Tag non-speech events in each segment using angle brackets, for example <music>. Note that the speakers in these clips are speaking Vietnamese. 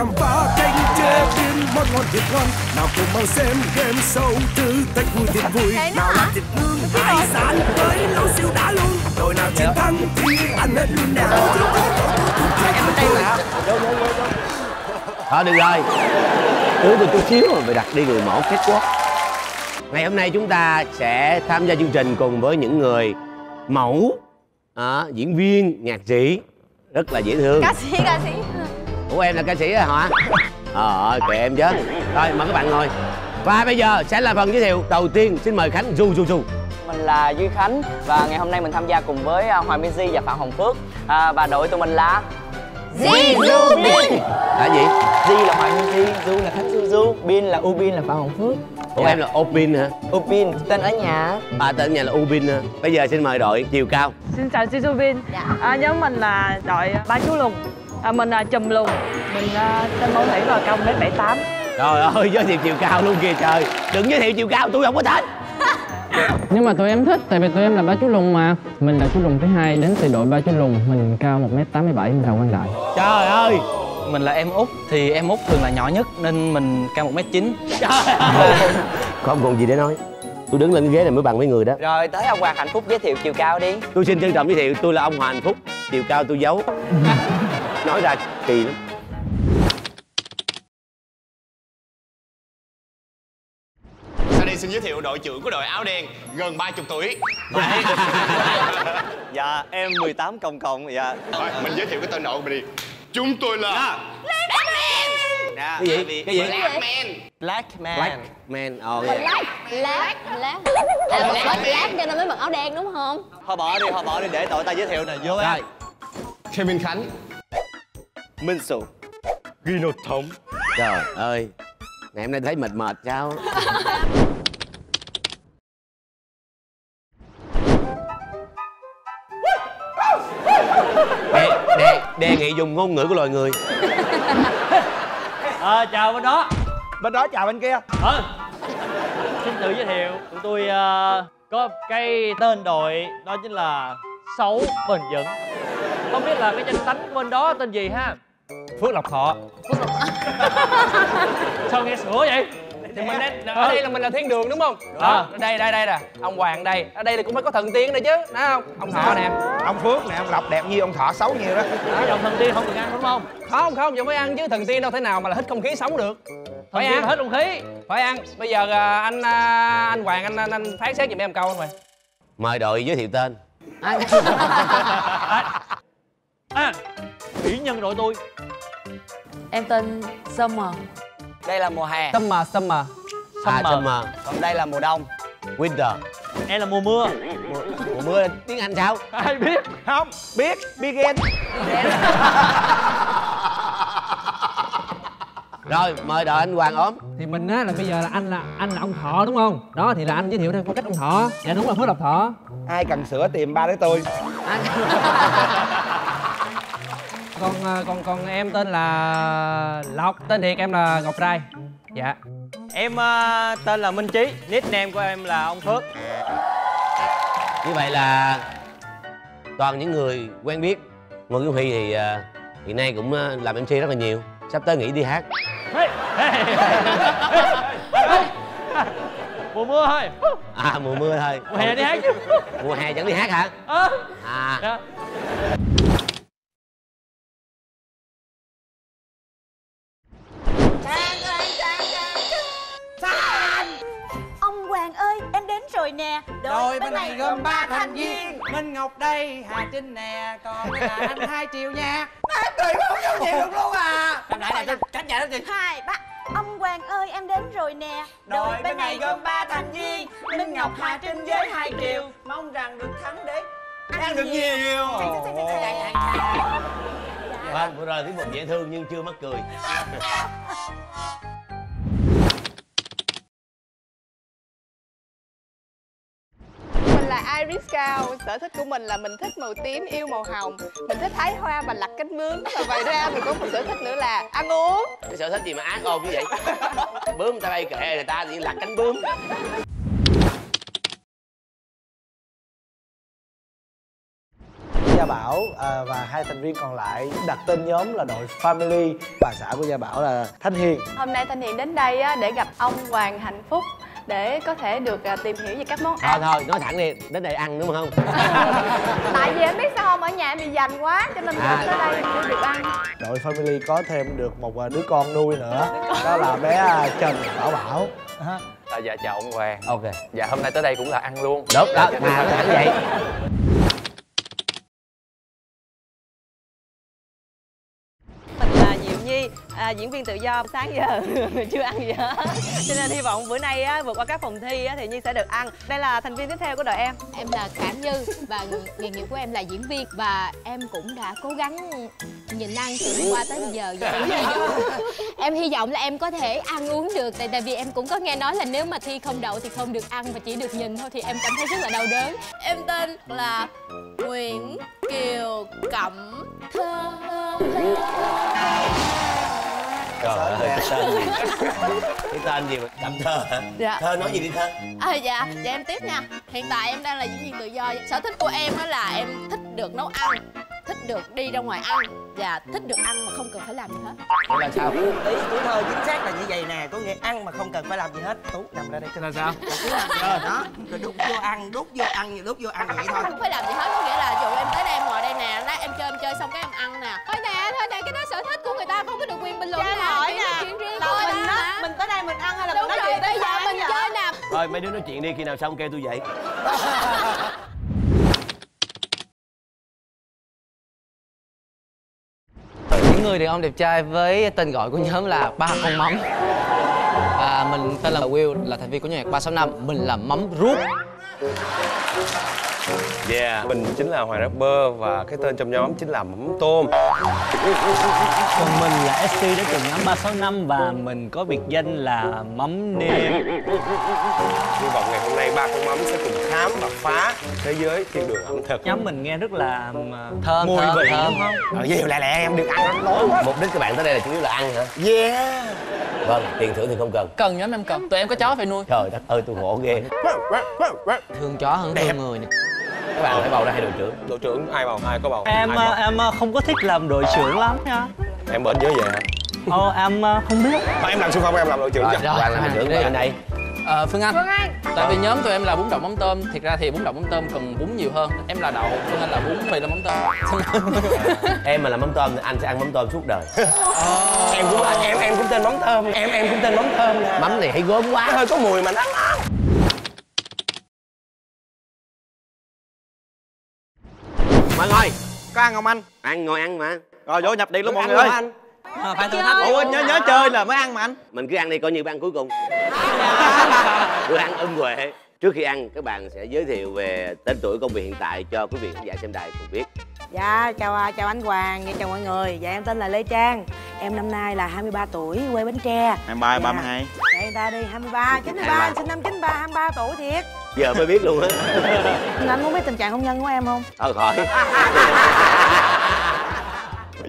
khám phá kênh chế biến món ngon thiệt ngon. Nào cùng mau xem game show thử thách vui thiệt vui. Nào là thịt nướng hải sản với nấu siêu đã luôn. Đội nào chiến thắng thì ăn hết luôn nào Thôi được rồi. Cứu tôi chút xíu rồi mày đặt đi người mẫu kết quốc. Ngày hôm nay chúng ta sẽ tham gia chương trình cùng với những người mẫu à, diễn viên nhạc sĩ. Rất là dễ thương. Ca sĩ ca sĩ ủa em là ca sĩ hả? Ờ kệ em chứ. Rồi mời các bạn ngồi. Và bây giờ sẽ là phần giới thiệu. Đầu tiên xin mời khánh du du du mình là duy khánh và ngày hôm nay mình tham gia cùng với à, hoàng minh di và phạm hồng phước. À, và đội tụi mình là Di Du Bin. Là gì? Di là hoàng minh di du là khách du du bin là ubin là phạm hồng phước. Ủa em là opin hả? Ubin tên ở nhà. À tên nhà là ubin hả? Bây giờ xin mời đội chiều cao. Xin chào Jisoo Bin. Dạ. à, Nhóm mình là đội ba chú lùn à, Mình là chùm lùn Mình à, tên mẫu thủy và cao 1m78 trời ơi giới thiệu chiều cao luôn kìa trời. Đừng giới thiệu chiều cao tôi không có thích. Nhưng mà tụi em thích tại vì tụi em là ba chú lùn mà. Mình là chú lùn thứ hai đến từ đội ba chú lùn. Mình cao một m tám mươi bảy mình là quan đại trời ơi. Mình là em út thì em út thường là nhỏ nhất nên mình cao một m chín. Không <laughs> còn gì để nói? Tôi đứng lên ghế này mới bằng với người đó. Rồi tới ông hoàng hạnh phúc giới thiệu chiều cao đi. Tôi xin trân trọng giới thiệu tôi là ông Hoàng Hạnh Phúc. Chiều cao tôi giấu <laughs> nói ra kỳ lắm. Sau đây xin giới thiệu đội trưởng của đội áo đen gần 30 tuổi. <laughs> Dạ, em 18 cộng cộng, dạ. Rồi, mình giới thiệu cái tên đội của mình đi. Chúng tôi là Dạ, cái gì? cái gì? Black Man. Black man. Ờ Black Black Black À một bớt black cho nên mới mặc áo đen đúng không? Thôi bỏ đi, thôi bỏ đi, để tội ta giới thiệu nè, vô rồi. Kevin Khánh Minh Sụ Gino Thống trời ơi ngày hôm nay thấy mệt mệt sao đề, đề, đề nghị dùng ngôn ngữ của loài người. Ờ, chào bên đó. Bên đó chào bên kia. Ờ. Xin tự giới thiệu Tụi tôi ờ, có cái tên đội Đó chính là Xấu Bền Vững. Không biết là cái danh tánh bên đó tên gì ha Phước Lộc Thọ. <laughs> Sao nghe sửa vậy? Thì mình đang ở đây là mình là thiên đường đúng không? Ờ. đó đây đây đây nè. Ông hoàng đây. Ở đây thì cũng phải có thần tiên đây chứ đó không? Ông thọ nè. Ông Phước nè, ông Lộc đẹp như ông Thọ xấu nhiều đó. Cái dòng thần tiên không được ăn đúng không? Không không giờ mới ăn chứ thần tiên đâu thể nào mà là hít không khí sống được. Thần phải tiên ăn. là hết không khí. Phải ăn. Bây giờ à, anh à, anh hoàng anh anh, anh phán xét giùm em câu anh hoàng. Mời đội giới thiệu tên. <laughs> À. Kỹ nhân đội tôi Em tên Summer. Đây là mùa hè. Summer summer. À Summer. summer còn đây là mùa đông. Winter. Em là mùa mưa. Mùa mưa tiếng anh sao? Ai biết? Không, biết, begin. Rồi mời đội anh hoàng ốm. Thì mình á là bây giờ là anh là anh là ông thọ đúng không? Đó thì là anh giới thiệu theo phong cách ông thọ. Dạ đúng là phước lộc thọ. Ai cần sữa tìm ba đứa tôi còn à, còn còn em tên là lộc tên thiệt em là ngọc trai dạ. Em ờ, tên là Minh Trí Nickname của em là ông Phước. Như vậy là toàn những người quen biết ngô Kiều Huy thì à, hiện nay cũng à, làm MC rất là nhiều. Sắp tới nghỉ đi hát. Mùa mưa thôi. À mùa mưa thôi. Mùa hè đi hát chứ. Mùa hè chẳng đi hát hả? Ờ, à rồi nè Đội bên này gồm ba thành viên Minh Ngọc đây, Hà Trinh nè Còn đây là anh Hai Triệu nha Em cười không vô nhiều được luôn à Em lại là tránh chạy đó kìa Hai ba Ông Hoàng ơi em đến rồi nè Đội bên này gồm ba thành viên Minh Ngọc, Hà Trinh với Hai Triệu Mong rằng được thắng để ăn được nhiều vâng vừa rồi tiếng một dễ thương nhưng chưa mắc cười Iris Cao, sở thích của mình là mình thích màu tím, yêu màu hồng. Mình thích hái hoa và lặt cánh bướm Và ngoài ra mình có một sở thích nữa là ăn uống. Cái sở thích gì mà ác ôn như vậy? Bướm người ta bay kệ người ta thì lặt cánh bướm. Giờ Bảo à, và hai thành viên còn lại đặt tên nhóm là đội Family. Bà xã của Gia Bảo là Thanh Hiền. Hôm nay Thanh Hiền đến đây á, để gặp ông Hoàng Hạnh Phúc để có thể được à, tìm hiểu về các món thôi ăn. thôi nói thẳng đi đến đây ăn đúng không? <laughs> Tại vì em biết sao không? Ở nhà em bị dành quá cho nên À. à. tới đây để được ăn. Đội Family có thêm được một à, đứa con nuôi nữa. Đó là bé à, Trần Bảo Bảo. À, dạ chào ông Hoàng. Ok. Dạ hôm nay tới đây cũng là ăn luôn. Đúng đó mà nói thẳng vậy mình là Diệu Nhi à, diễn viên tự do sáng giờ <laughs> chưa ăn gì hết. Cho nên hy vọng bữa nay á, vượt qua các phòng thi á, thì Nhi sẽ được ăn. Đây là thành viên tiếp theo của đội em. Em là Khảm Như và nghề nghiệp của em là diễn viên. Và em cũng đã cố gắng nhịn ăn từ hôm qua tới bây giờ và em <laughs> hy vọng em hy vọng là em có thể ăn uống được. Tại tại vì em cũng có nghe nói là nếu mà thi không đậu thì không được ăn và chỉ được nhìn thôi thì em cảm thấy rất là đau đớn. Em tên là Nguyễn Kiều Cẩm Thơ trời ơi cái tên gì? Cái tên gì mà đậm thơ. hả Dạ. thơ nói gì đi thơ? À dạ, dạ em tiếp nha. Hiện tại em đang là diễn viên tự do. Sở thích của em đó là em thích được nấu ăn Thích được đi ra ngoài ăn Và thích được ăn mà không cần phải làm gì hết. Là sao? Ý của thơ chính xác là như vậy nè. Có nghĩa ăn mà không cần phải làm gì hết. Tú nằm ra đây là sao? Cứ làm giờ đó rồi đút vô ăn đút vô ăn đút vô ăn vậy thôi. Không phải làm gì hết, có nghĩa là dù em tới đây em ngồi đây nè Lát em chơi em chơi xong cái em ăn nè. Thôi nè, thôi nè, cái đó sở thích của người ta không có được quyền bình luận nè hỏi nè, là mình á, mình tới đây mình ăn hay là mình Đúng nói rồi, chuyện bây với giờ mình vậy? chơi nè. Rồi mấy đứa nói chuyện đi khi nào xong kêu tôi dậy. Những người đàn ông đẹp trai với tên gọi của nhóm là ba con mắm. Và mình tên là Will là thành viên của nhóm nhạc 365 mình là mắm ruốc Yeah Mình chính là Hoàng Rapper và cái tên trong nhóm chính là Mắm Tôm Còn mình là SC đến từ nhóm 365 và mình có biệt danh là Mắm Nêm. Hy vọng ngày hôm nay ba con mắm sẽ cùng khám và phá thế giới thiên đường ẩm thực. Nhóm mình nghe rất là thơm mùi thơm, vị thơm. đúng không? Ờ, nhiều lẹ lẹ em được ăn ăn nói mục đích các bạn tới đây là chủ yếu là ăn hả? Yeah. Vâng tiền thưởng thì không cần. Cần nhóm em cần. Tụi em có chó phải nuôi. Trời đất ơi tôi ngộ ghê. Thương chó hơn thương người nè các bạn phải bầu ra hai đội trưởng. Đội trưởng ai bầu? Ai có bầu? Em ai ờ, bầu? em ờ, không có thích làm đội trưởng lắm nha. Em bệnh nhớ về hả? Ồ em ờ, không biết. Ờ, em làm xung phong em làm đội trưởng Rồi, cho rồi. Làm đội trưởng đi. của anh đây. Ờ, Phương Anh. Phương Anh. Tại vì nhóm tụi em là bún đậu mắm tôm. Thiệt ra thì bún đậu mắm tôm cần bún nhiều hơn. Em là đậu Phương Anh là bún vì là mắm tôm. <laughs> Em mà làm mắm tôm thì anh sẽ ăn mắm tôm suốt đời. Em cũng em em cũng tên mắm thơm Em em cũng tên mắm thơm nè. Mắm này thấy gớm Nó quá hơi có mùi mà nó mọi người có ăn không anh ăn ngồi ăn mà rồi vô nhập điện luôn mọi người ơi anh. à, phải thử thách ủa nhớ nhớ chơi là mới ăn mà anh mình cứ ăn đi coi như bữa ăn cuối cùng <laughs> bữa ăn ưng huệ trước khi ăn các bạn sẽ giới thiệu về tên tuổi công việc hiện tại cho quý vị khán giả xem đài cùng biết Dạ, chào à, chào anh Hoàng, dạ, chào mọi người. Dạ em tên là Lê Trang. Em năm nay là 23 tuổi, quê Bến Tre. 23, Dạ. 32 Dạ người ta đi 23, 93, em sinh năm 93, 23 tuổi thiệt. Giờ mới biết luôn á. Anh muốn biết tình trạng hôn nhân của em không? thôi khỏi.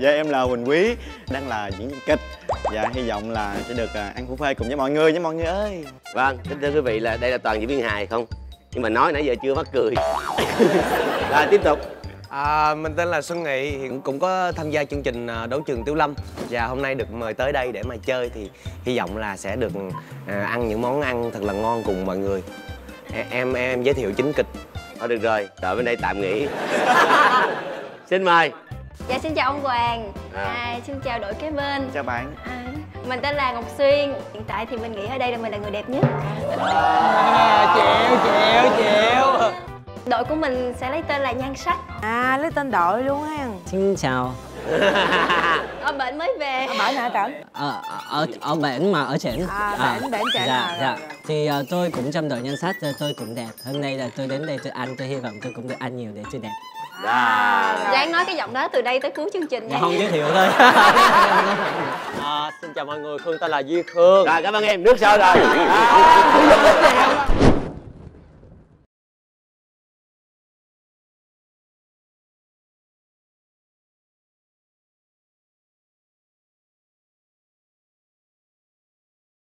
Dạ em là Quỳnh Quý đang là diễn viên kịch. Dạ hy vọng là sẽ được à, ăn phú phê cùng với mọi người nha mọi người ơi. Vâng kính thưa quý vị là đây là toàn diễn viên hài không? Nhưng mà nói nãy giờ chưa mắc cười. <laughs> Rồi tiếp tục. À, mình tên là Xuân Nghị, hiện cũng có tham gia chương trình à, đấu trường Tiểu Lâm. Và hôm nay được mời tới đây để mà chơi thì hy vọng là sẽ được à, ăn những món ăn thật là ngon cùng mọi người. Em em giới thiệu chính kịch. thôi được rồi đợi bên đây tạm nghỉ. <laughs> Xin mời. Dạ xin chào ông Hoàng. À. à, Xin chào đội kế bên. Chào bạn. À, Mình tên là Ngọc Xuyên. Hiện tại thì mình nghĩ ở đây là mình là người đẹp nhất. Chịu, chịu, chịu. Đội của mình sẽ lấy tên là Nhan Sắc. À, lấy tên đội luôn á. Xin chào <laughs> Ở bệnh mới về. Ở bển hả Trần? ở ở ở bển mà ở trển À, bển, bển trển dạ à, dạ. thì ờ, tôi cũng trong đội nhân sách tôi- tôi cũng đẹp. Hôm nay là tôi đến đây tôi ăn tôi hy vọng tôi cũng được ăn nhiều để tôi đẹp. Ráng nói cái giọng đó từ đây tới cuối chương trình dạ nha không giới thiệu thôi. <laughs> À, xin chào mọi người, Khương tên là Duy Khương. Rồi cảm ơn em. Nước sôi rồi <laughs>